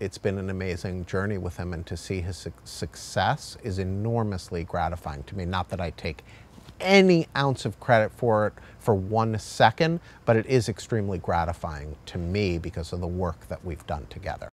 It's been an amazing journey with him, and to see his su- success is enormously gratifying to me. Not that I take any ounce of credit for it for one second, but it is extremely gratifying to me because of the work that we've done together.